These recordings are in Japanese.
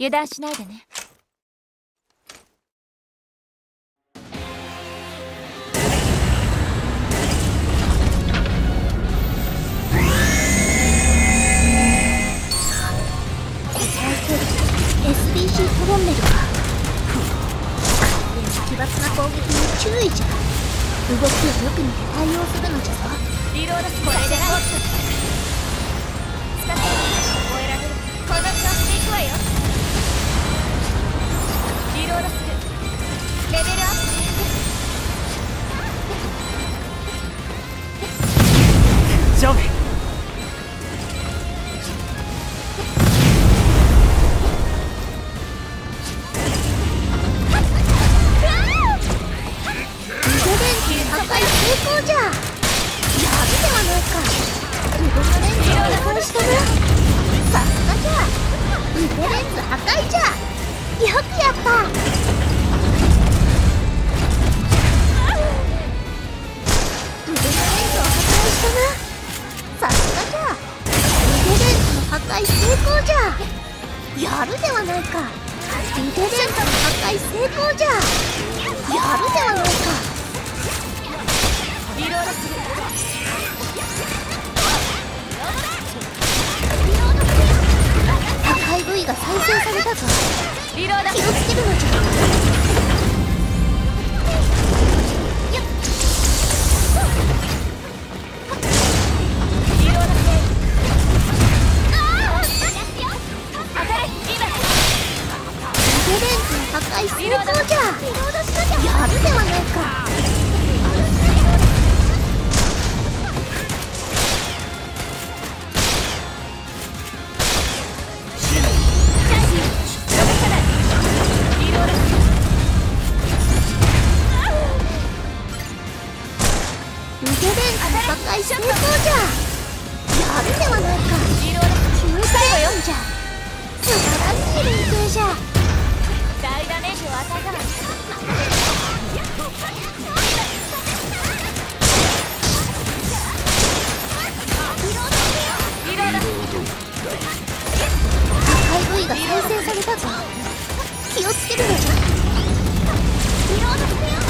油断しないでね。トロンネルか奇抜な攻撃に注意じゃ。動きをよく見て対応するのじゃぞ。リロードスこれでゴ丈夫じゃではないかレンズを破壊したなじゃ。ン破壊じゃよくやった成功じゃ。やるではないか。リデレンタの破壊成功じゃ。やるではないか。リロードする気をつけるのよリロードさせよ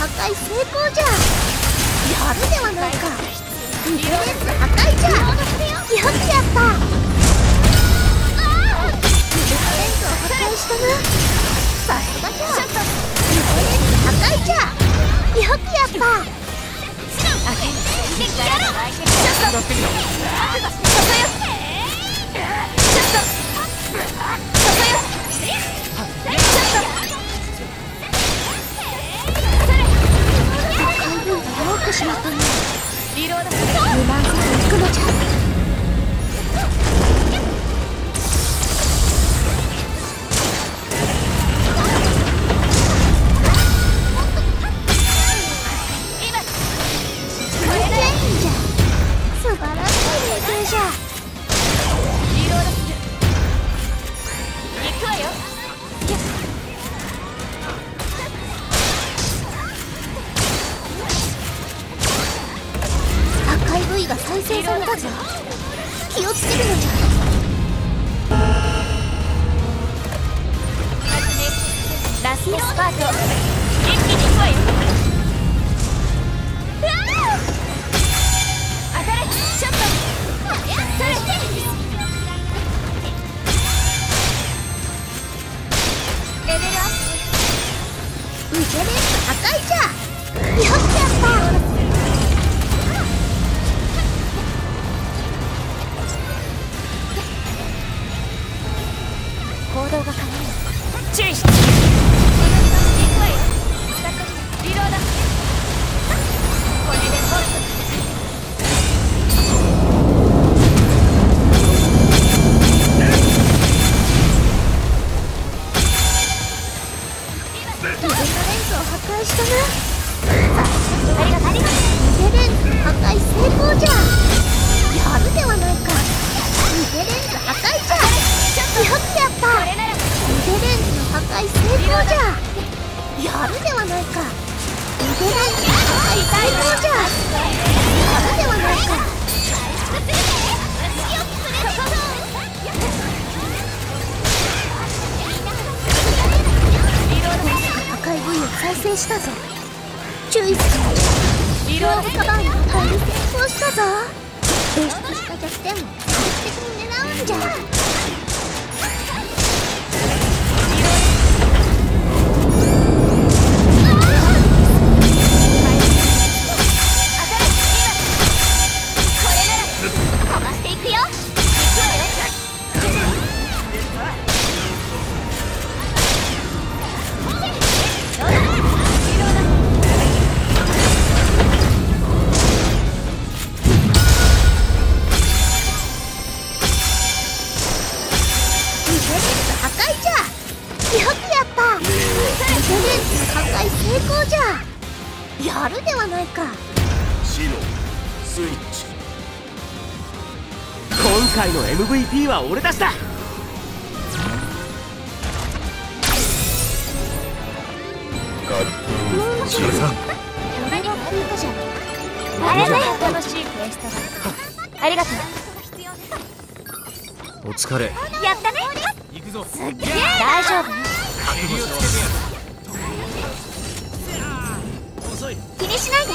破壊成功じゃ。やるではないか。ディフェンス破壊じゃ。よくやった。ディフェンスを破壊したな。さすがじゃ。ディフェンス破壊じゃ。よくやった。ちょっと。ちよ生産だぞ気をつけるのじゃ一気にぞ演出した弱点を積極的に狙うんじゃはないか。白スイッチ。今回の MVP は俺たちだ。さん俺が聞いたじゃん。あれね楽しいクエストだありがとう。お疲れ。やったね。行くぞ。すっげえ。大丈夫遅い気にしないで。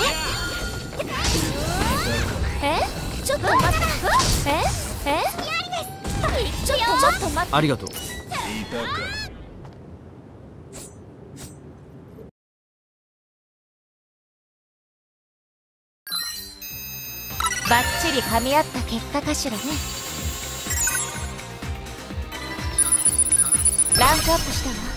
え？ちょっと待って。え？え？ちょっとちょっと待って。ありがとう。バッチリ噛み合った結果かしらね。ランクアップしたわ